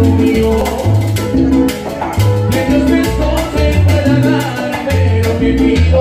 conmigo. Menos me esforcé para darme lo que pido.